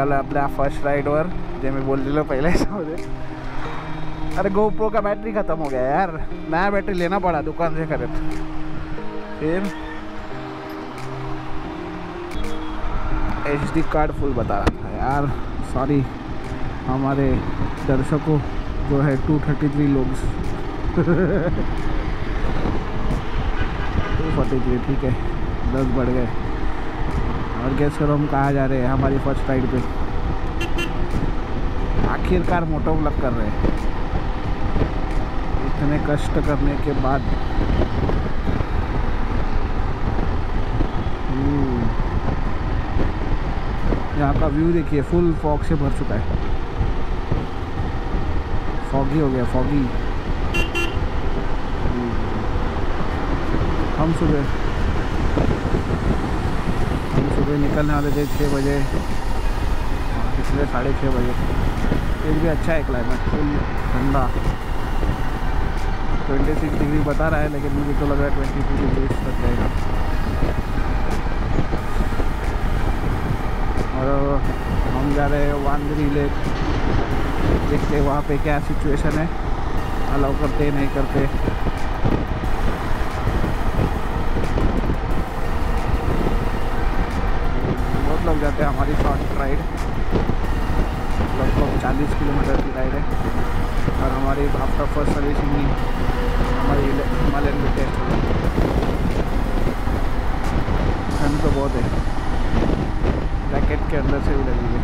निघालो आपल्या फ़र्स्ट राईडवर जे मी बोललेलो पहिल्या ह्याच्यामध्ये अरे गोप्रो का बैटरी ख़त्म हो गया यार. नया बैटरी लेना पड़ा दुकान से खरीद. फिर एच डी कार्ड फुल बता रहा था यार. सॉरी हमारे दर्शकों जो है टू थर्टी थ्री लोग. टू फोर्टी थ्री ठीक है. दस बढ़ गए. और गैस करो हम कहाँ जा रहे हैं? हमारी फ़र्स्ट राइड पे. आखिरकार मोटो ब्लॉक कर रहे हैं। इतने कष्ट करने के बाद। हम्म। यहाँ का व्यू देखिए फुल फॉग से भर चुका है। फॉगी हो गया फॉगी हम सुबह हम सुबह निकलने वाले थे छः बजे। पिछले साढ़े छः बजे। फिर भी अच्छा है क्लाइमेट फुल ठंडा। ट्वेंटी सिक्स डिग्री बता रहा है, लेकिन मुझे तो लग रहा है ट्वेंटी टू डिग्री तक जाएगा। और हम जा रहे हैं वांदरी लेक। देखते हैं वहाँ पे क्या सिचुएशन है। अलाउ करते नहीं करते। बहुत लोग जाते हैं हमारी शॉर्ट राइड लगभग चालीस किलोमीटर की राइड है। और हमारी आपका फ़र्स्ट सर्विसिंग ही हमारी हिमालयन में टेस्ट हो ठंड तो बहुत है। जैकेट के अंदर से भी लगेगी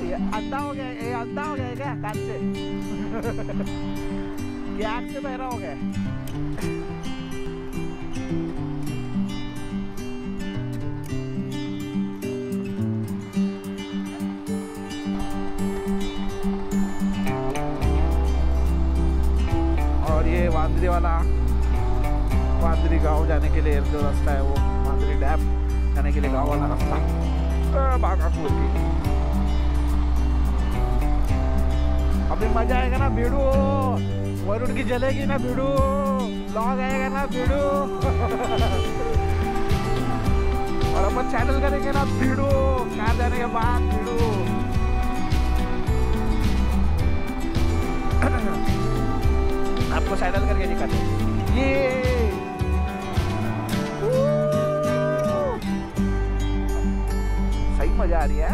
ये क्या क्या और ये वांदरी वाला वांदरी गाँव जाने के लिए जो रास्ता है वो वांदरी डैम जाने के लिए गाँव वाला रास्ता। अ, बागापुर की। अभी मज़ा आएगा ना भिड़ू। वरुण की जलेगी ना भिड़ू। लॉग आएगा ना भिड़ू। और अपन चैनल करेंगे ना भिड़ू। कार जाने के बाद भिड़ू। आपको सैडल करके दिखाते ये आ रही है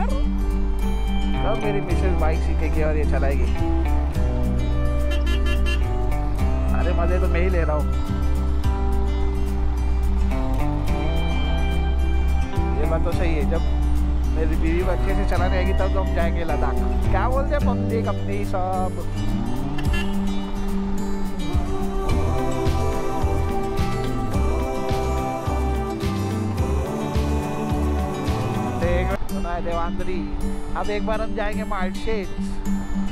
कब मेरी मिसेज बाइक सीखेगी और ये चलाएगी? अरे, मज़े तो मैं ही ले रहा हूँ। ये बात तो सही है। जब मेरी बीवी अच्छे से चलाने आएगी, तब तो हम जाएँगे लद्दाख। क्या बोलते हैं पब्लिक अपनी सब। है देवांतरी। अब एक बार हम जाएँगे मार्कशीट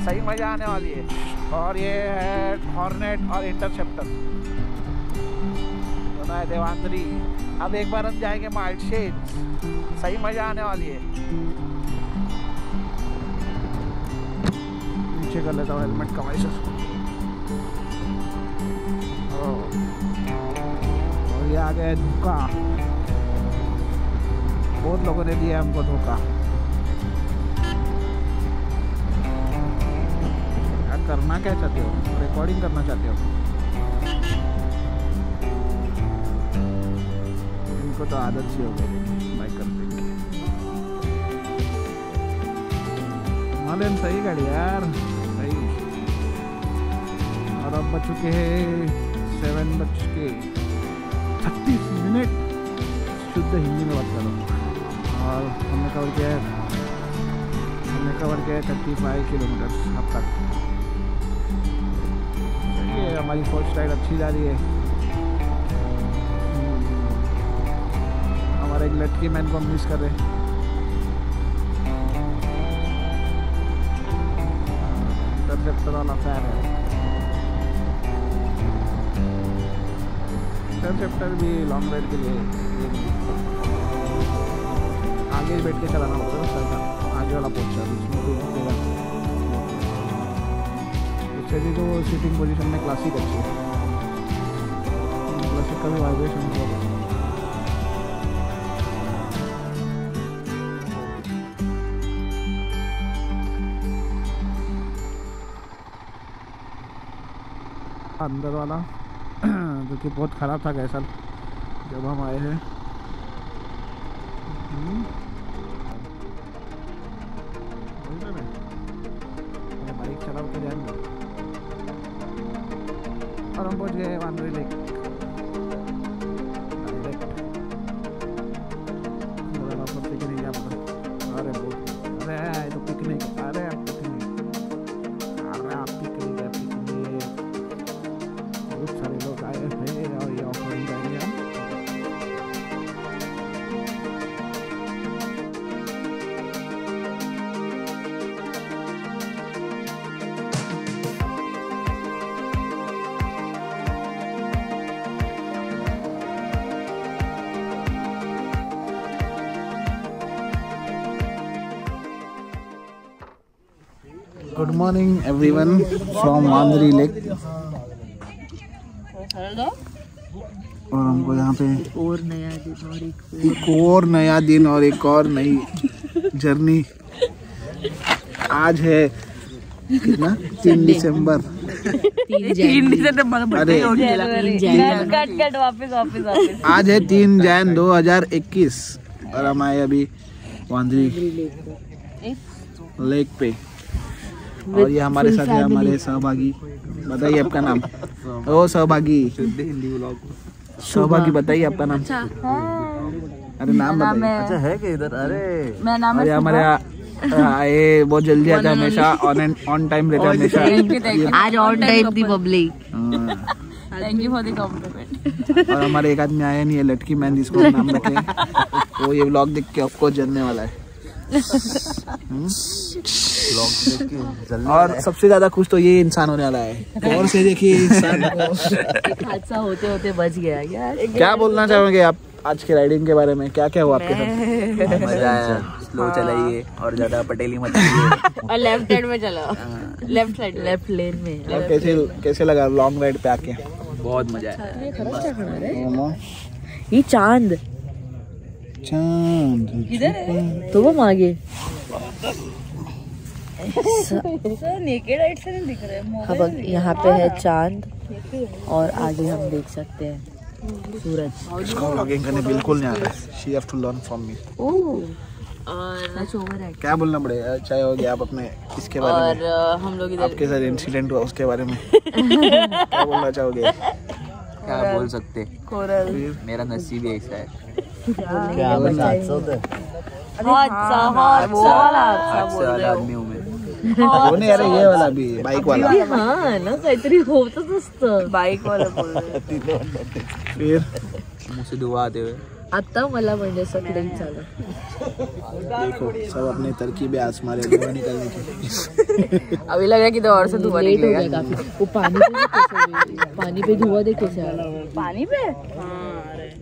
सही मज़ा आने वाली है। और ये है हॉर्नेट और इंटरसेप्टर सुना है देवांतरी। अब एक बार हम जाएँगे मार्कशीट सही मज़ा आने वाली है। नीचे कर लेता हूँ हेलमेट कमाई से और ये आ गया धोखा बहुत लोगों ने दिया हमको धोखा। करना क्या चाहते हो? रिकॉर्डिंग करना चाहते हो? इनको तो आदत सी हो गई। बाइक करने की हिमालयन सही गाड़ी यार। सही। और अब बच चुके हैं सेवन बज के छत्तीस मिनट। शुद्ध हिंदी में बात करो। और हमने कवर किया है हमने कवर किया है थर्टी फाइव किलोमीटर अब तक। ये हमारी फ़र्स्ट राइड अच्छी जा रही है। हमारे एक लड़की मैन को हम मिस कर रहे हैं। फ़ैन है। भी लॉन्ग राइड के लिए। आगे बैठ के चलाना होगा ना सर का आगे वाला पोस्टर बीच में कोई रुकेगा उससे भी तो सीटिंग पोजीशन में क्लासिक अच्छी है। क्लासिक का भी वाइब्रेशन बहुत अच्छा अंदर वाला, जो कि बहुत ख़राब था गैसल, जब हम आए हैं। Good morning everyone from Mandri lake और हमको यहाँ पे और नया दिन और एक एक और नया दिन और एक और नई जर्नी। आज है कितना? तीन दिसंबर। तीन दिसंबर अरे कट कट वापस वापस वापस। आज है तीन जैन 2021 और हम आए अभी वांदरी लेक पे। और ये हमारे साथ है हमारे सहभागी। बताइए आपका नाम। ओ सहभागी। सहभागी बताइए आपका नाम। अरे नाम बताइए। अच्छा है कि इधर? अरे। मेरा नाम ये हमारे आए बहुत जल्दी आते हैं हमेशा। ऑन एंड ऑन टाइम रहते हैं हमेशा। आज ऑन टाइम दी पब्लिक हाँ। Thank you for the compliment और हमारे एक आदमी आया नहीं है लटकी मैन जिसको नाम रखे वो ये व्लॉग देख के आपको जानने वाला है। और सबसे ज़्यादा खुश तो ये इंसान होने वाला है। और से देखिए इंसान हादसा होते होते बच गया यार। क्या बोलना चाहोगे आप आज के राइडिंग के बारे में? क्या क्या हुआ आपके साथ? मज़ा आया। स्लो चलाइए और ज़्यादा पटेली मत और लेफ़्ट साइड में चला लेफ़्ट साइड लेफ़्ट लेन में। और कैसे कैसे लगा लॉन्ग राइड पे आके? बहुत मज़ा आया। ये चाँद। चाँद। तो वो आगे अब यहाँ पे है चाँद और आगे हम देख सकते हैं सूरज। इसको व्लॉगिंग करने बिल्कुल नहीं आता। है she have to learn from me और ओवर क्या बोलना पड़ेगा? चाहे हो गया आप अपने इसके बारे और में हम लोग आपके साथ इंसिडेंट हुआ उसके बारे में। क्या बोलना चाहोगे? क्या बोल सकते? कोरल। मेरा नसीब ही ऐसा है। क्या बोलना हादसा हादसा हादसे वाला आदमी हूँ नहीं अरे ये वाला भी बाइक वाला. हा ना काहीतरी होतच असतं. बाईक वाला बोल मुझसे दुआ आते हुए आता मला म्हणजे सगळं झालं देखो सब अपनी तरकीबें आजमा रहे हैं निकलने की अभी लग रहा है कि तो और से धुआँ निकलेगा। काफ़ी। वो पानी पे पानी पे धुआँ देख है पानी पे? ये।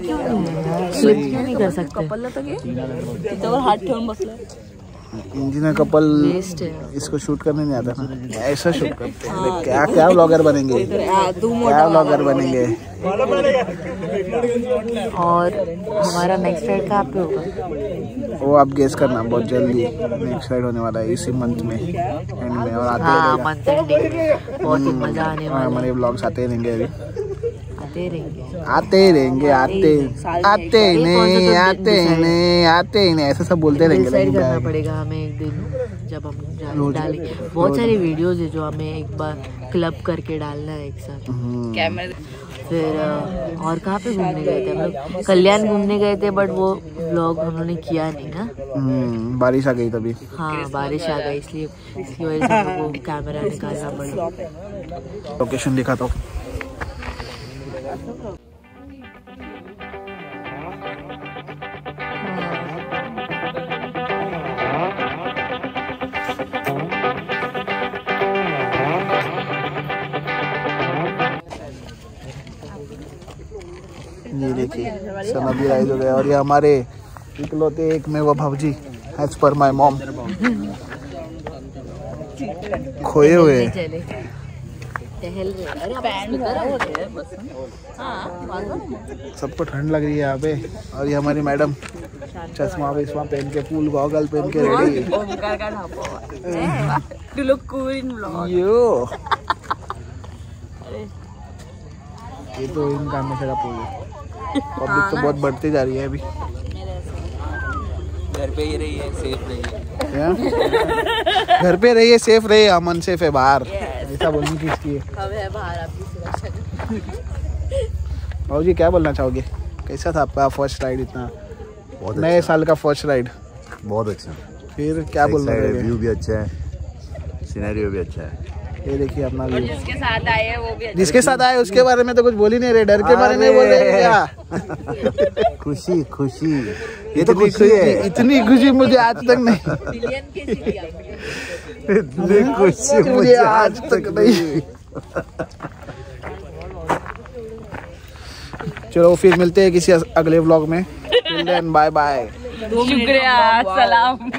क्यों नहीं स्लिप क्यों नहीं कर सकते हात ठेवून बसलं इंजीनियर कपल इसको शूट करने नहीं आता ना। ऐसा शूट करते हैं। क्या क्या ब्लॉगर बनेंगे? क्या ब्लॉगर बनेंगे। और हमारा नेक्स्ट राइड कहाँ पे होगा? वो आप गेस करना बहुत जल्दी। नेक्स्ट साइड होने वाला है इसी मंथ में एंड में और आते हाँ मंथ बहुत मज़ा आने और वाला हमारे ब्लॉग्स आते रहेंगे अभी। है आते रहेंगे। आते रहेंगे आते। आते ही नहीं आते ही नहीं आते ही नहीं ऐसा सब बोलते रहेंगे डिसाइड करना पड़ेगा हमें एक दिन जब हम डालेंगे। बहुत सारी वीडियोस है जो हमें एक बार क्लब करके डालना है एक साथ। हम्म, फिर और कहाँ पे घूमने गए थे? हम लोग कल्याण घूमने गए थे बट वो ब्लॉग उन्होंने किया नहीं ना। हम्म, बारिश आ गई तभी। हाँ बारिश आ गई इसलिए इसकी वजह से कैमरा निकालना पड़ा। लोकेशन दिखा तो ये देखिए सना भी राइज हो गया और ये हमारे इकलौते एक में वो भावजी एज पर माय मॉम खोए हुए चले टहल रहे सबको ठंड लग रही है यहाँ पे। और ये हमारी मैडम चश्मा विश्मा पहन के फूल गॉगल पहन के रेडी इन यो। ये तो इनका हमेशा का पूल है पब्लिक तो बहुत बढ़ती जा रही है अभी। घर पे ही रहिए सेफ़ रहिए। क्या? घर पे रहिए सेफ़ रहिए अमन सेफ़ है बाहर। ऐसा बोलने की इसकी है। है बाहर आपकी सुरक्षा भाव जी क्या बोलना चाहोगे? कैसा था आपका फ़र्स्ट राइड इतना? बहुत नए साल का फ़र्स्ट राइड बहुत अच्छा। फिर क्या बोलना चाहोगे? व्यू भी अच्छा है सिनेरियो भी अच्छा है। ये देखिए अपना व्यू जिसके साथ आए वो भी जिसके साथ आए उसके बारे में तो कुछ बोल ही नहीं रहे डर के बारे में बोल रहे हैं क्या? खुशी खुशी। ये तो इतनी खुशी है। इतनी खुशी मुझे आज तक नहीं। इतनी खुशी मुझे आज तक नहीं। चलो फिर मिलते हैं किसी अगले व्लॉग में। बाय बाय शुक्रिया सलाम।